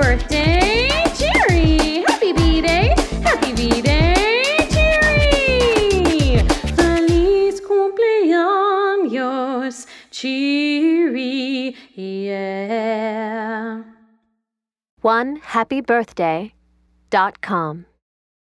birthday, Cherry! Happy B-Day! Happy B-Day, Cherry! Feliz cumpleaños, Cherry, yeah. One happy birthday dot com.